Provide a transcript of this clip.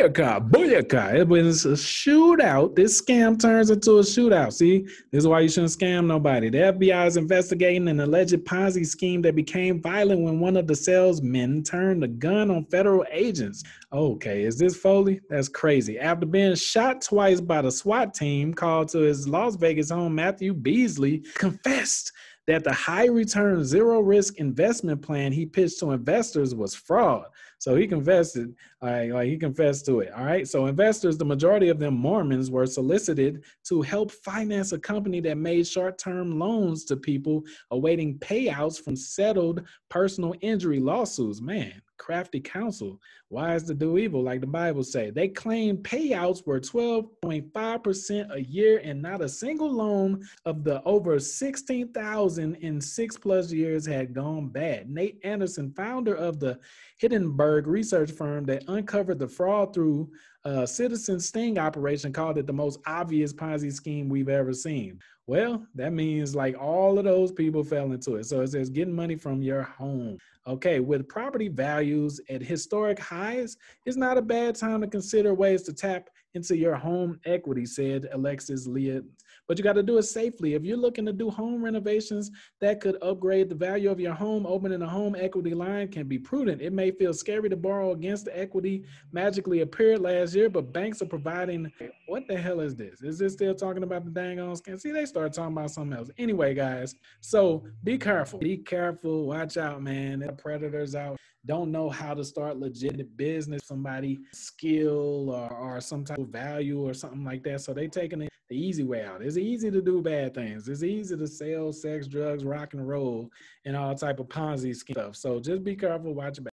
Booyaka, booyaka. It was a shootout. This scam turns into a shootout. See, this is why you shouldn't scam nobody. The FBI is investigating an alleged Ponzi scheme that became violent when one of the salesmen turned a gun on federal agents. Okay, is this Foley? That's crazy. After being shot twice by the SWAT team called to his Las Vegas home, Matthew Beasley confessed that the high return zero risk investment plan he pitched to investors was fraud. So he confessed it. Right, like he confessed to it. All right. So investors, the majority of them Mormons, were solicited to help finance a company that made short-term loans to people awaiting payouts from settled personal injury lawsuits. Man, crafty counsel. Wise to do evil, like the Bible say. They claim payouts were 12.5% a year and not a single loan of the over 16,000 in six plus years had gone bad. Nate Anderson, founder of the Hindenburg research firm that uncovered the fraud through a citizen sting operation, called it the most obvious Ponzi scheme we've ever seen. Well, that means like all of those people fell into it. So it says getting money from your home. Okay, with property values at historic highs, it's not a bad time to consider ways to tap into your home equity, said Alexis Leah but you got to do it safely. If you're looking to do home renovations that could upgrade the value of your home, opening a home equity line can be prudent. It may feel scary to borrow against the equity magically appeared last year, but banks are providing. What the hell is this? Is this still talking about the dang on scam? See, they start talking about something else. Anyway, guys, so be careful. Be careful. Watch out, man. The predators out don't know how to start legitimate business, somebody skill or, or some type of value or something like that. So they taking it the easy way out. It's easy to do bad things. It's easy to sell sex, drugs, rock and roll, and all type of Ponzi stuff. So just be careful, watch back.